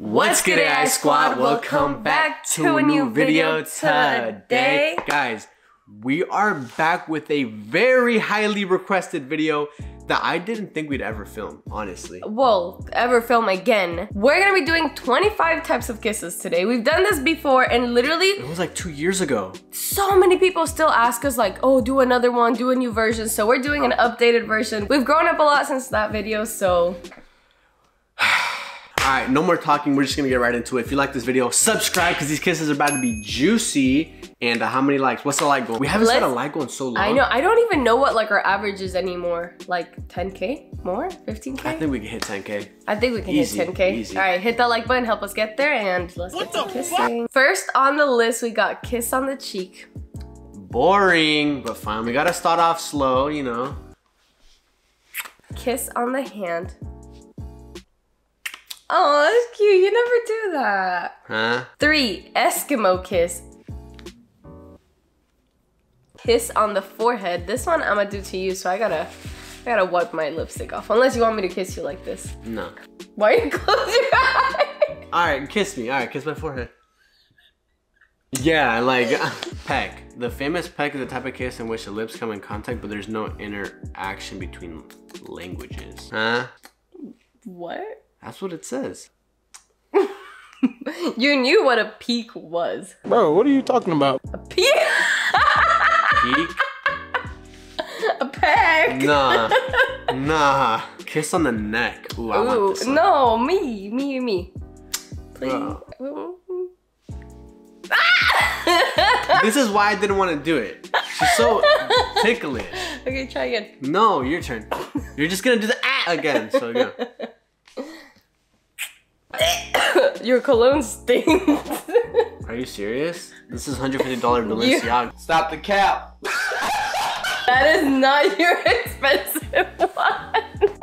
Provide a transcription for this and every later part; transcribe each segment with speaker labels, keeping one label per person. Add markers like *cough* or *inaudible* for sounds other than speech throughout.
Speaker 1: What's good, AI Squad? Welcome back to a new video today. Guys, we are back with a very highly requested video that I didn't think we'd ever film, honestly.
Speaker 2: Well, ever film again. We're gonna be doing 25 types of kisses today. We've done this before and literally
Speaker 1: It was like two years ago.
Speaker 2: so many people still ask us like, oh, do another one, do a new version. So we're doing an updated version. We've grown up a lot since that video, so
Speaker 1: All right, no more talking. We're just gonna get right into it. If you like this video, subscribe because these kisses are about to be juicy. And uh, how many likes? What's the like goal? We haven't set a like goal in so long.
Speaker 2: I know, I don't even know what like our average is anymore. Like 10K? More? 15K?
Speaker 1: I think we can hit 10K.
Speaker 2: I think we can
Speaker 1: Easy,
Speaker 2: hit 10K.
Speaker 1: easy.
Speaker 2: All right, hit that like button, help us get there, and let's get to kissing. First on the list, we got kiss on the cheek.
Speaker 1: Boring, but fine. We gotta start off slow, you know.
Speaker 2: Kiss on the hand. Oh, that's cute. You never do that.
Speaker 1: Huh?
Speaker 2: Three, Eskimo kiss. Kiss on the forehead. This one I'm gonna do to you, so I gotta, I gotta wipe my lipstick off. Unless you want me to kiss you like this.
Speaker 1: No.
Speaker 2: Why you close your *laughs* eyes?
Speaker 1: All right, kiss me. All right, kiss my forehead. Yeah, like uh, peck. The famous peck is the type of kiss in which the lips come in contact, but there's no interaction between languages. Huh?
Speaker 2: What?
Speaker 1: That's what it says. *laughs*
Speaker 2: You knew what a peak was.
Speaker 3: Bro, what are you talking about?
Speaker 2: A peak?
Speaker 1: Peek? *laughs*
Speaker 2: a peck?
Speaker 1: Nah. *laughs* Nah. Kiss on the neck. Ooh, I want
Speaker 2: Ooh,
Speaker 1: this one.
Speaker 2: no, me, me, me. Please.
Speaker 1: Oh. This is why I didn't want to do it. She's so ticklish.
Speaker 2: okay, try again.
Speaker 1: No, your turn. You're just gonna do the ah again. So go. *coughs*
Speaker 2: Your cologne stinks. *laughs*
Speaker 1: Are you serious? This is $150 Balenciaga.
Speaker 3: Stop the cap.
Speaker 2: that is not your *laughs* expensive one.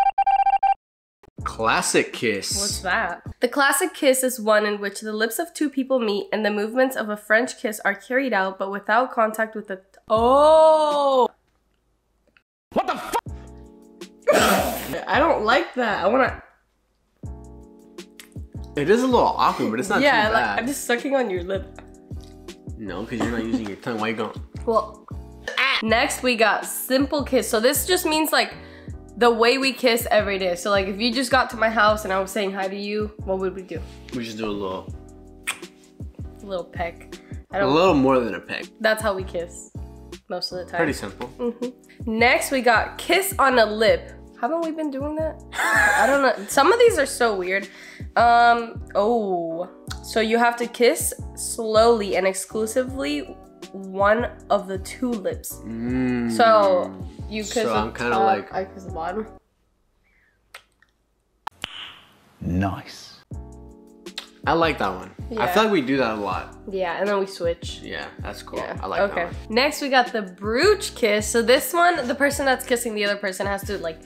Speaker 1: Classic kiss.
Speaker 2: What's that? The classic kiss is one in which the lips of two people meet and the movements of a French kiss are carried out but without contact with the. Oh!
Speaker 3: What the fuck? *laughs*
Speaker 2: I don't like that. I wanna.
Speaker 1: It is a little awkward, but it's not
Speaker 2: yeah,
Speaker 1: too
Speaker 2: like
Speaker 1: bad.
Speaker 2: I'm just sucking on your lip.
Speaker 1: No, because you're not using your tongue. Why you going?
Speaker 2: Well, ah. next we got simple kiss. So this just means like the way we kiss every day. So like if you just got to my house and I was saying hi to you, what would we do?
Speaker 1: We just do a little,
Speaker 2: A little peck. I
Speaker 1: a
Speaker 2: don't.
Speaker 1: little more than a peck.
Speaker 2: That's how we kiss most of the time.
Speaker 1: Pretty simple. Mm-hmm.
Speaker 2: Next we got kiss on a lip. Haven't we been doing that? *laughs* I don't know. Some of these are so weird. Um. Oh. So you have to kiss slowly and exclusively one of the two lips.
Speaker 1: Mm.
Speaker 2: So you kiss
Speaker 1: So I'm kinda like-
Speaker 2: I kiss the bottom.
Speaker 3: Nice.
Speaker 1: I like that one.
Speaker 2: Yeah.
Speaker 1: I feel like we do that a lot.
Speaker 2: Yeah, and then we switch.
Speaker 1: Yeah, that's cool.
Speaker 2: Yeah.
Speaker 1: I like
Speaker 2: okay.
Speaker 1: that one.
Speaker 2: Next we got the brooch kiss. So this one, the person that's kissing the other person has to like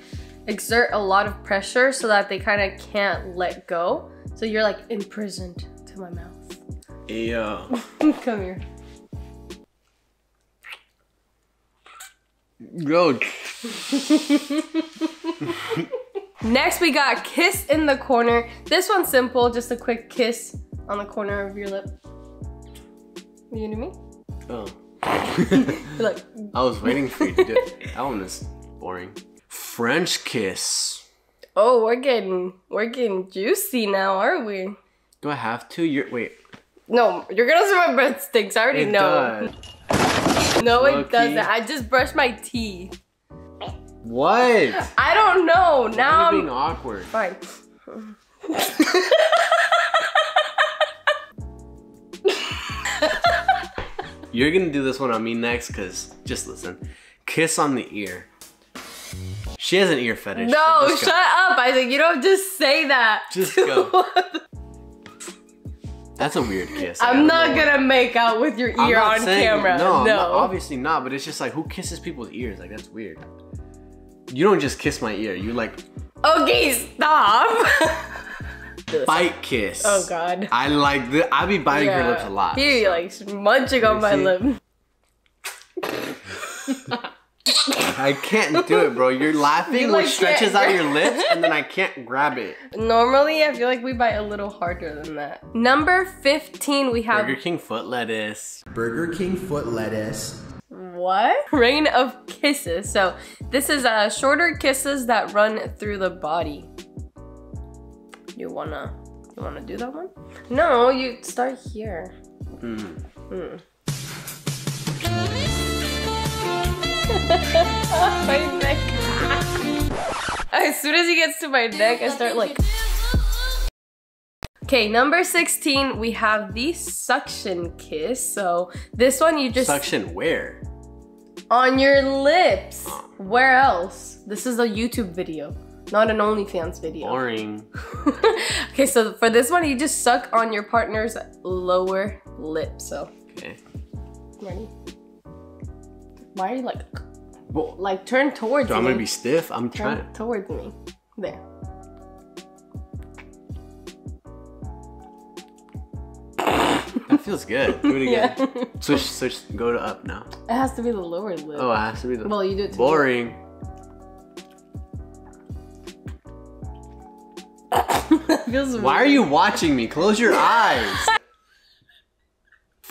Speaker 2: exert a lot of pressure so that they kind of can't let go. So you're like imprisoned to my mouth.
Speaker 1: Yeah. *laughs*
Speaker 2: Come here.
Speaker 1: Yo, *laughs*
Speaker 2: Next we got kiss in the corner. This one's simple, just a quick kiss on the corner of your lip. You know me?
Speaker 1: oh. *laughs*
Speaker 2: Like,
Speaker 1: I was waiting for you to do it. That one is boring. French kiss.
Speaker 2: oh, we're getting we're getting juicy now, are we?
Speaker 1: Do I have to? You're wait.
Speaker 2: No, you're gonna say my breath stinks. I already
Speaker 1: It
Speaker 2: know.
Speaker 1: does.
Speaker 2: No, it doesn't. I just brushed my teeth.
Speaker 1: What?
Speaker 2: I don't know.
Speaker 1: Now
Speaker 2: Now
Speaker 1: You're being
Speaker 2: I'm
Speaker 1: awkward.
Speaker 2: fine. *laughs*
Speaker 1: You're gonna do this one on me next, cause just listen. Kiss on the ear. She has an ear fetish.
Speaker 2: No,
Speaker 1: just
Speaker 2: shut
Speaker 1: go.
Speaker 2: up, Isaac. You don't just say that.
Speaker 1: Just *laughs* go. *laughs* That's a weird kiss.
Speaker 2: I'm
Speaker 1: don't know.
Speaker 2: gonna make out with your ear
Speaker 1: not
Speaker 2: on
Speaker 1: saying-
Speaker 2: camera.
Speaker 1: No,
Speaker 2: No.
Speaker 1: not- obviously not. But it's just like who kisses people's ears? Like that's weird. You don't just kiss my ear. You like
Speaker 2: Okay, stop. *laughs*
Speaker 1: bite kiss.
Speaker 2: oh God.
Speaker 1: I like the. I be biting her lips a lot.
Speaker 2: He like munching on my
Speaker 1: see?
Speaker 2: lip.
Speaker 1: I can't do it, bro. You're *laughs* laughing,
Speaker 2: You, like,
Speaker 1: which stretches out your lips, and then I can't grab it.
Speaker 2: Normally, I feel like we bite a little harder than that. Number 15, we have
Speaker 1: Burger King foot lettuce.
Speaker 4: Burger King foot lettuce.
Speaker 2: what? Rain of kisses. So this is uh, shorter kisses that run through the body. You wanna, you wanna do that one? No, you start here.
Speaker 1: Mm.
Speaker 2: Hmm. My neck. as soon as he gets to my neck, I start like. Okay, number 16, we have the suction kiss. So this one you just
Speaker 1: Suction where?
Speaker 2: on your lips. Where else? This is a YouTube video, not an OnlyFans video.
Speaker 1: Boring. *laughs*
Speaker 2: okay, so for this one, you just suck on your partner's lower lip. So,
Speaker 1: Okay.
Speaker 2: ready? Why are you like,
Speaker 1: Well,
Speaker 2: like turn towards
Speaker 1: do I'm gonna be stiff? I'm
Speaker 2: turn
Speaker 1: trying.
Speaker 2: towards me. There.
Speaker 1: That feels good. *laughs* Do it again.
Speaker 2: Yeah.
Speaker 1: Switch, switch. Go to up now.
Speaker 2: it has to be the lower lip.
Speaker 1: Oh, it has to be the.
Speaker 2: Well, you do it me.
Speaker 1: Boring. *laughs*
Speaker 2: feels
Speaker 1: Why are you watching me? Close your eyes. *laughs*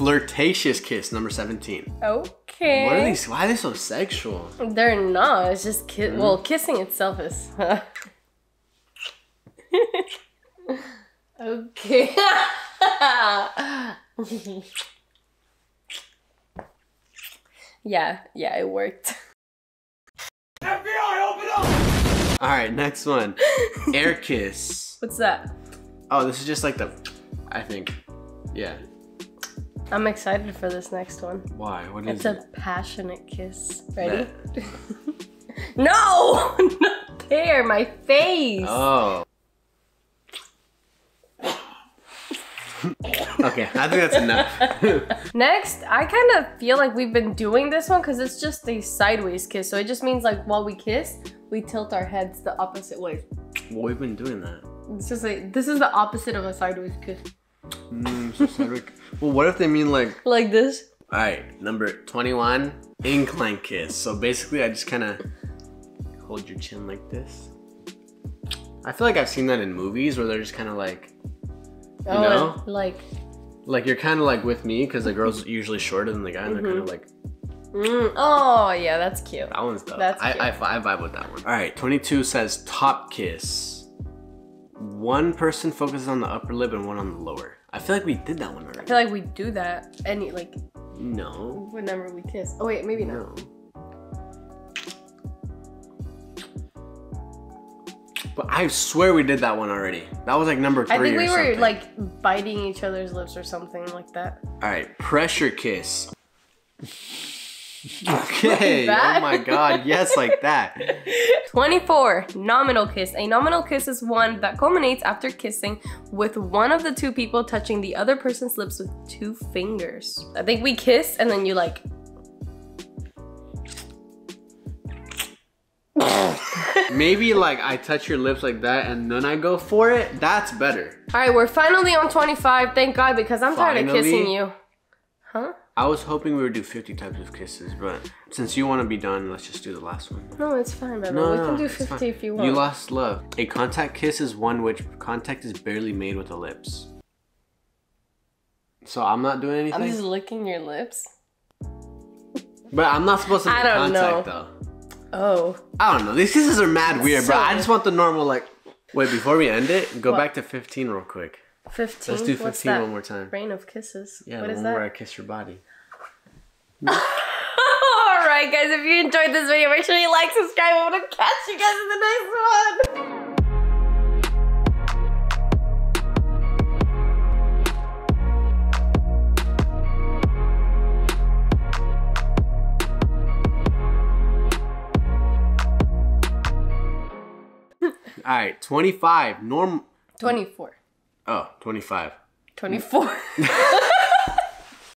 Speaker 1: Flirtatious kiss, number 17.
Speaker 2: Okay.
Speaker 1: What are these? Why are they so sexual?
Speaker 2: They're not. It's just ki-
Speaker 1: Mm-hmm.
Speaker 2: well, kissing itself is. *laughs* okay. *laughs* yeah, yeah, it worked. FBI, open up!
Speaker 1: All right, next one. *laughs* Air kiss.
Speaker 2: What's that?
Speaker 1: Oh, this is just like the. I think. Yeah.
Speaker 2: I'm excited for this next one.
Speaker 1: Why? What is
Speaker 2: It's
Speaker 1: it?
Speaker 2: a passionate kiss. Ready? *laughs* no! *laughs* Not there, my face!
Speaker 1: Oh. okay, I think that's enough. *laughs*
Speaker 2: Next, I kind of feel like we've been doing this one because it's just a sideways kiss. So it just means like while we kiss, we tilt our heads the opposite way.
Speaker 1: well, we've been doing that.
Speaker 2: It's just like, this is the opposite of a sideways kiss.
Speaker 1: Mm, so Cedric- well, what if they mean like.
Speaker 2: Like this.
Speaker 1: Alright, number 21, incline kiss. So basically, I just kind of hold your chin like this. I feel like I've seen that in movies where they're just kind of like,
Speaker 2: oh,
Speaker 1: know?
Speaker 2: like,
Speaker 1: like you're kind of like with me because the girl's usually shorter than the guy, and they're kind of like,
Speaker 2: mm, oh yeah, that's cute.
Speaker 1: that one's dope.
Speaker 2: That's
Speaker 1: I. I, I vibe with that one. Alright, 22 says top kiss. One person focuses on the upper lip and one on the lower. I feel like we did that one already.
Speaker 2: I feel like we do that any like
Speaker 1: No.
Speaker 2: whenever we kiss. Oh wait, maybe not.
Speaker 1: No. But I swear we did that one already. That was like number three
Speaker 2: I think we were
Speaker 1: something.
Speaker 2: like biting each other's lips or something like that.
Speaker 1: All right, pressure kiss. *laughs* okay.
Speaker 2: that?
Speaker 1: Oh my god. Yes, like that. *laughs*
Speaker 2: 24. Nominal kiss. A nominal kiss is one that culminates after kissing with one of the two people touching the other person's lips with two fingers. I think we kiss and then you like.
Speaker 1: Maybe like I touch your lips like that and then I go for it. That's better.
Speaker 2: Alright, we're finally on 25. Thank God because I'm tired of kissing you. Huh?
Speaker 1: I was hoping we would do 50 types of kisses, but since you want to be done, let's just do the last one.
Speaker 2: No, it's fine, baby.
Speaker 1: No,
Speaker 2: we
Speaker 1: no,
Speaker 2: can do 50
Speaker 1: fine.
Speaker 2: if you want.
Speaker 1: You lost love. A contact kiss is one which contact is barely made with the lips. So I'm not doing anything.
Speaker 2: I'm just licking your lips.
Speaker 1: But I'm not supposed to
Speaker 2: I
Speaker 1: make
Speaker 2: don't
Speaker 1: contact
Speaker 2: know.
Speaker 1: though.
Speaker 2: Oh.
Speaker 1: I don't know. These kisses are mad weird, bro.
Speaker 2: so-
Speaker 1: I just want the normal like. Wait, before we end it, go
Speaker 2: What?
Speaker 1: back to 15 real quick.
Speaker 2: 15.
Speaker 1: Let's do
Speaker 2: What's
Speaker 1: 15
Speaker 2: that?
Speaker 1: one more time.
Speaker 2: Rain of kisses.
Speaker 1: Yeah,
Speaker 2: what
Speaker 1: the
Speaker 2: is
Speaker 1: one
Speaker 2: that?
Speaker 1: where I kiss your body. *laughs*
Speaker 2: Alright guys, if you enjoyed this video, make sure you like, subscribe. I'm gonna catch you guys in the next one. *laughs*
Speaker 1: All right, 25. Norm.
Speaker 2: 24.
Speaker 1: Oh, 25.
Speaker 2: 24. *laughs* *laughs*